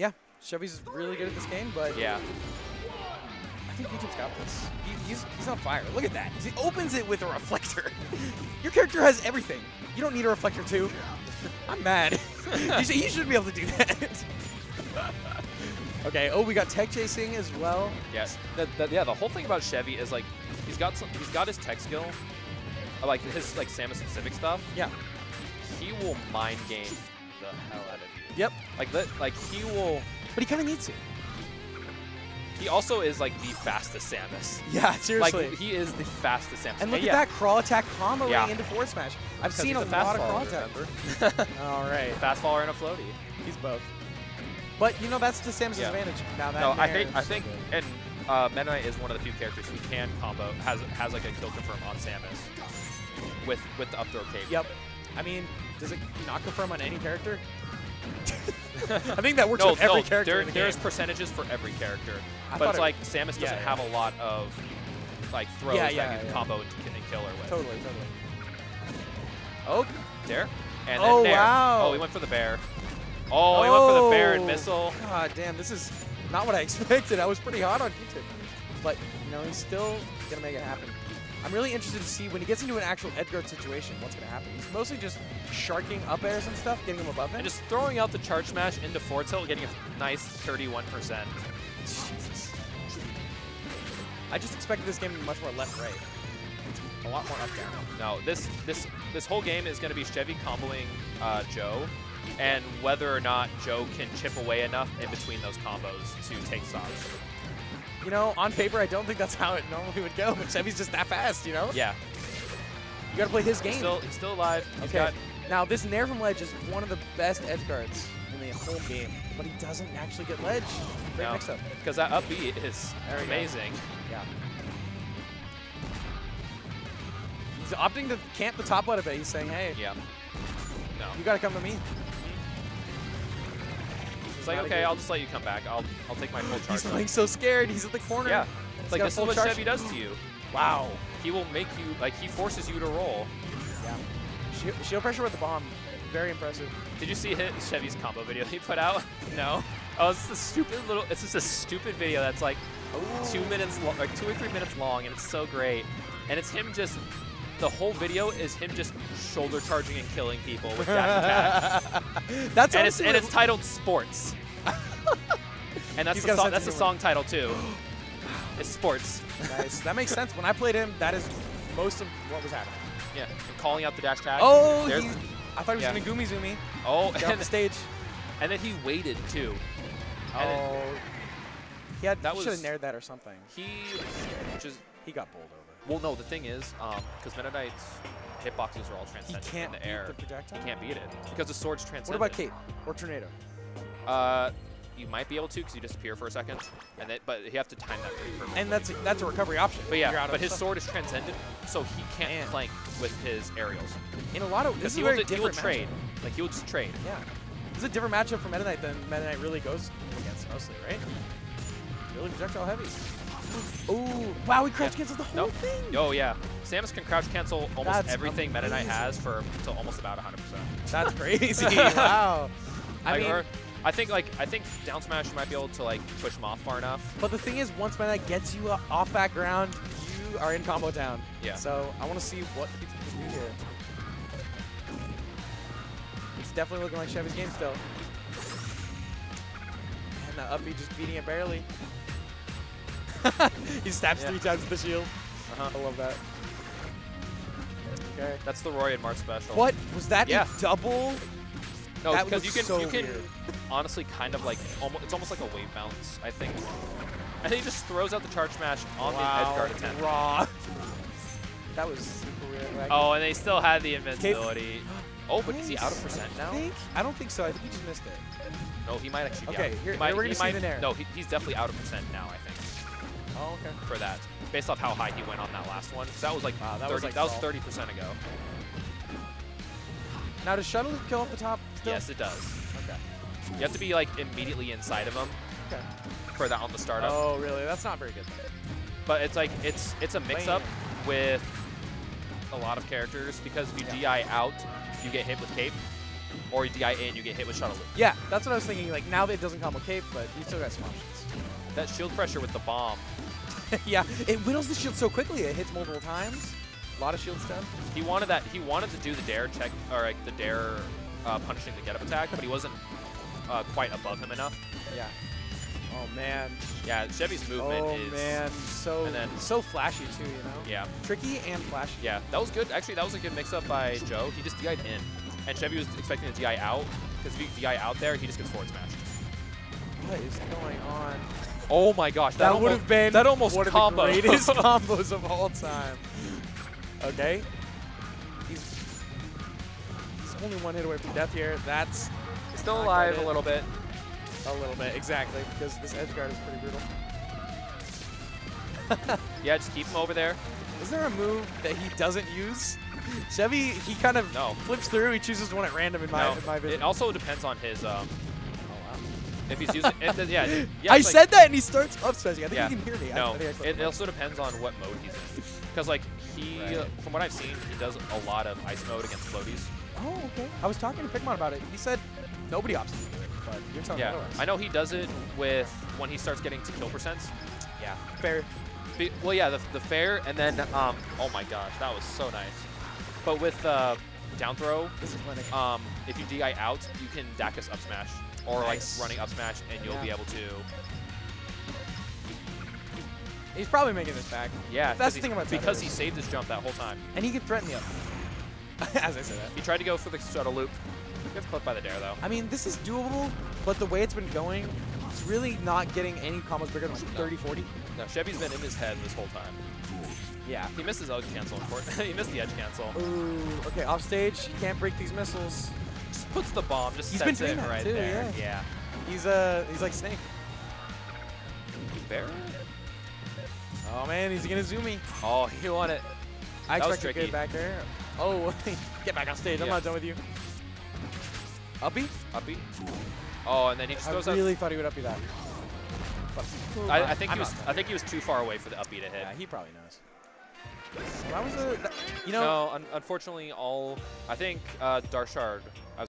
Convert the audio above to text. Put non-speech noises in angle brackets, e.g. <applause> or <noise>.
Yeah, Chevy's really good at this game, but Yeah. I think YouTube's got this. He, he's, he's on fire. Look at that. He opens it with a reflector. <laughs> Your character has everything. You don't need a reflector too. <laughs> I'm mad. <laughs> you, should, you should be able to do that. okay. Oh, we got tech chasing as well. Yes. That, that, yeah. The whole thing about Chevy is like he's got some. He's got his tech skill, like his like Samus specific stuff. Yeah. He will mind game the hell out of you. Yep. Like that. Like he will. But he kind of needs to. He also is like the fastest Samus. Yeah, seriously. Like he is the fastest Samus. and look at that crawl attack comboing Yeah. into forward smash. I've seen a, a fast lot of crawl attack. <laughs> <laughs> All right. fast faller and a floaty. He's both. But you know that's to Samus' Yeah. advantage. Now that No, I think I think good. and uh, Meta Knight is one of the few characters who can combo has has like a kill confirm on Samus with with the up throw cape. Yep. I mean, does it not confirm on any character? <laughs> I think that works No, with every no, character there, the there's percentages for every character, I but it's it- like Samus doesn't yeah, have a lot of like throws Yeah, that yeah, you can combo and, ki- kill her with. Totally, totally. Oh, there, and then Oh, there. wow. Oh, he went for the bear. Oh, he went for the bear and Oh. missile. God damn, this is not what I <laughs> expected. I was pretty hot on YouTube. But, you know, he's still going to make it happen. I'm really interested to see when he gets into an actual edgeguard situation, what's going to happen. He's mostly just sharking up airs and stuff, getting him above him, And just throwing out the charge smash into forward tilt, getting a nice 31%. Jesus. I just expected this game to be much more left-right. A lot more up-down. No, this this this whole game is going to be Chevy comboing uh, Joe, and whether or not Joe can chip away enough in between those combos to take stocks. You know, on paper, I don't think that's how it normally would go, but Chevy's just that fast, you know? Yeah, You got to play his game. he's still he's still alive. He's Okay. got Now, this Nair from Ledge is one of the best edge guards in the whole game, but he doesn't actually get Ledge. Great no, mix-up. because that up B is we go. amazing. Yeah. He's opting to camp the top led a bit. He's saying, hey, Yeah. No, you got to come to me. It's like okay, I'll just let you come back. I'll I'll take my full <laughs> charge. He's like so scared. He's at the corner. yeah, He's it's like a this is what charge. Chevy does to you. Wow. He will make you like he forces you to roll. Yeah. Shield, shield pressure with the bomb. Very impressive. Did you see hit Chevy's combo video that he put out? <laughs> No. Oh, it's a stupid little. It's just a stupid video that's like two oh. minutes, lo- like two or three minutes long, and it's so great. And it's him just. The whole video is him just shoulder charging and killing people with dash attack, That's and <laughs> it's and it's titled Sports. <laughs> and that's He's the song, that's the song title too. <gasps> It's Sports. nice. That makes sense. When I played him, that is most of what was happening. Yeah, and calling out the dash attack. Oh, he, I thought he was yeah. going to Gumi Zumi. oh, and, the <laughs> stage. and then he waited too. And Oh. He, had, That he should have nared that or something. He just He got bowled over. Well, no, the thing is, because Meta Knight's hitboxes are all He transcendent can't in the beat air. the projectile? He can't beat it because the sword's transcendent. What about Cape or Tornado? Uh, you might be able to because you disappear for a second, and then, but you have to time that pretty perfectly. And that's a, that's a recovery option. but yeah, but his stuff. sword is transcendent, so he can't Man. flank with his aerials. in a lot of this is he a will, very he will different trade. matchup. Like he will just trade. Yeah, this is a different matchup for Meta Knight than Meta Knight really goes against mostly, right? Really projectile heavy. Ooh, wow, he crouch Yeah. cancels the whole Nope. thing. Oh yeah, Samus can crouch cancel almost That's everything Meta Knight has for to almost about 100%. That's <laughs> crazy. wow. I Like, mean, or- I think like I think down smash you might be able to like push him off far enough. but the thing is, once Meta Knight gets you uh, off that ground, you are in combo down. Yeah. So I want to see what he can do here. It's definitely looking like Chevy's game still. And the up B just beating it barely. <laughs> he stabs Yeah. three times with the shield. Uh-huh. I love that. Okay. That's the Roy and Mark special. What was that? Yeah. A double? No, because you can so you can weird. <laughs> honestly kind of like almost it's almost like a wave bounce. I think. And then he just throws out the charge smash on the edge guard attempt. Raw. <laughs> that was super weird. Like, Oh, and they still had the invincibility. <gasps> Oh, but is he out of percent now? I, think, I don't think so. I think he just missed it. No, he might actually Okay, out. here- he might, here we're gonna see might, the Nair. No, he, he's definitely out of percent now, I think, Oh, okay. for that. Based off how high he went on that last one. that was like Wow, that 30, was like that was 30% ago. Now, does Shuttle kill off the top? Still? Yes, it does. Okay. You have to be like immediately inside of him Okay. for that on the startup. Oh, really? That's not very good. But it's like it's it's a mix up with a lot of characters because if you Yeah. DI out, you get hit with cape. or you DI in, you get hit with shuttle loop. Yeah, that's what I was thinking. Like now that it doesn't combo cape, but you still got some options. That shield pressure with the bomb. <laughs> yeah, it whittles the shield so quickly. It hits multiple times. A lot of shield stun. He wanted that. He wanted to do the dair check or like the dair uh, punishing the get up attack, but he wasn't uh, quite above him enough. Yeah. Oh man. Yeah, Chevy's movement oh is. man, so and then- so flashy too. You know. Yeah, Tricky and flashy. yeah, that was good. Actually, that was a good mix-up by Joe. He just DI'd in, and Chevy was expecting to DI out because if you DI out there, he just gets forward smashed. What is going on? Oh my gosh, That, that, would have been that almost one combo. of the greatest <laughs> combos of all time. Okay. He's, he's only one hit away from death here. That's Still alive a little bit. a little bit, exactly, because this edge guard is pretty brutal. <laughs> Yeah, just keep him over there. Is there a move that he doesn't use? Chevy, he kind of No. flips through. He chooses one at random in my, no, in my vision. it also depends on his um. If he's using. if the, yeah, <laughs> yeah. I like- said that and he starts up smashing. I think Yeah. he can hear me. No, I, think I clicked it also depends on what mode he's in. <laughs> Because like he, Right. from what I've seen, he does a lot of ice mode against floaties. Oh, okay. I was talking to Pigmon about it. He said nobody opts to do it, but you're telling me Yeah, otherwise. I know he does it with when he starts getting to kill percents. Yeah, fair. Be, well, yeah, the, the fair, and then um, oh my gosh, that was so nice. But with uh, down throw, This is um, if you DI out, you can Dacus up smash or Nice. like running up smash, and you'll be able to. He's probably making this back. Yeah, that's the thing about because he saved his jump that whole time. And he can threaten the up. <laughs> As I said that. He tried to go for the shuttle loop. Gets clipped by the dair though. I mean, this is doable, but the way it's been going, it's really not getting any combos bigger than like 30, 40. No, Chevy's been in his head this whole time. Yeah. He missed his edge cancel. unfor- <laughs> he missed the edge cancel. Ooh, okay, off stage, he can't break these missiles. Just puts the bomb. Just He's been sets it right too, there. yeah. He's uh, he's like Snake. Fair. Oh man, he's gonna zoom me. Oh, he won it. I That was expect a tricky. good back air. Oh, <laughs> get back on stage. I'm Yeah. not done with you. Uppy? Uppy. Oh, and then he just I throws really thought he would uppy that. But, out. I, I think I'm he was. I think he was too far away for the uppy to hit. Yeah, he probably knows. That was a, you know, no, un unfortunately, all I think uh, Darshard